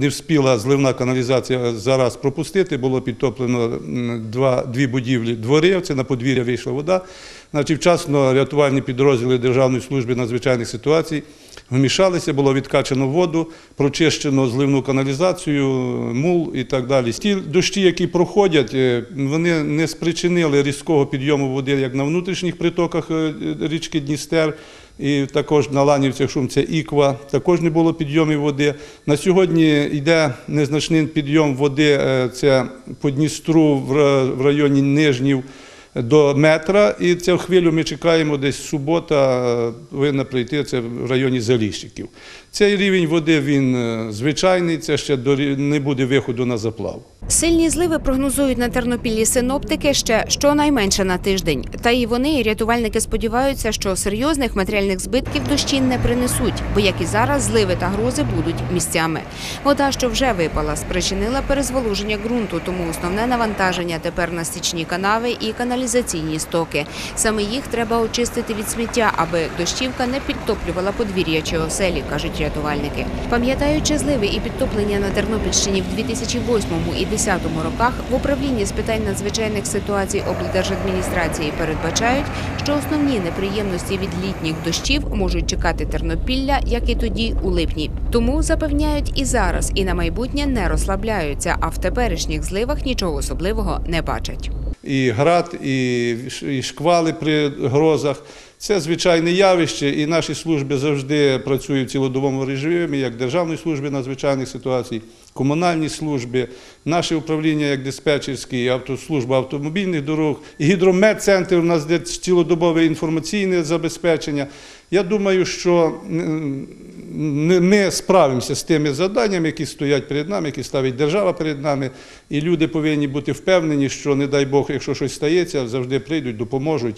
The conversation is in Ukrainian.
Не вспіла зливна каналізація зараз пропустити, було підтоплено два, дві будівлі дворів, це на подвір'я вийшла вода. Значить, вчасно рятувальні підрозділи Державної служби надзвичайних ситуацій вмішалися, було відкачано воду, прочищено зливну каналізацію, мул і так далі. Ті дощі, які проходять, е, вони не спричинили різкого підйому води як на внутрішніх притоках е, річки Дністер, і також на Ланівцях шум це іква, також не було підйомів води. На сьогодні йде незначний підйом води, е, це по Дністру в районі Нижнів до метра, і цю хвилю ми чекаємо десь субота, е, повинна прийти це в районі Заліщиків. Цей рівень води він е, звичайний, це ще не буде виходу на заплав. Сильні зливи прогнозують на Тернопіллі синоптики ще щонайменше на тиждень. Та і вони, і рятувальники сподіваються, що серйозних матеріальних збитків дощі не принесуть, бо як і зараз зливи та грози будуть місцями. Вода, що вже випала, спричинила перезволоження ґрунту, тому основне навантаження тепер на стічні канави і каналізаційні стоки. Саме їх треба очистити від сміття, аби дощівка не підтоплювала подвір'я чи оселі, кажуть рятувальники. Пам'ятаючи зливи і підтоплення на Тернопільщині в 2008 і 2010 роках, в управлінні з питань надзвичайних ситуацій облдержадміністрації передбачають, що основні неприємності від літніх дощів можуть чекати Тернопілля, як і тоді у липні. Тому запевняють і зараз, і на майбутнє не розслабляються, а в теперішніх зливах нічого особливого не бачать. і град, і шквали при грозах. Це звичайне явище, і наші служби завжди працюють в цілодобовому режимі, як Державної служби надзвичайних ситуацій, комунальні служби, наше управління як диспетчерські, і автослужба автомобільних дорог, гідрометцентр у нас де цілодобове інформаційне забезпечення. Я думаю, що ми справимося з тими завданнями, які стоять перед нами, які ставить держава перед нами, і люди повинні бути впевнені, що, не дай Бог, якщо щось стається, завжди прийдуть, допоможуть.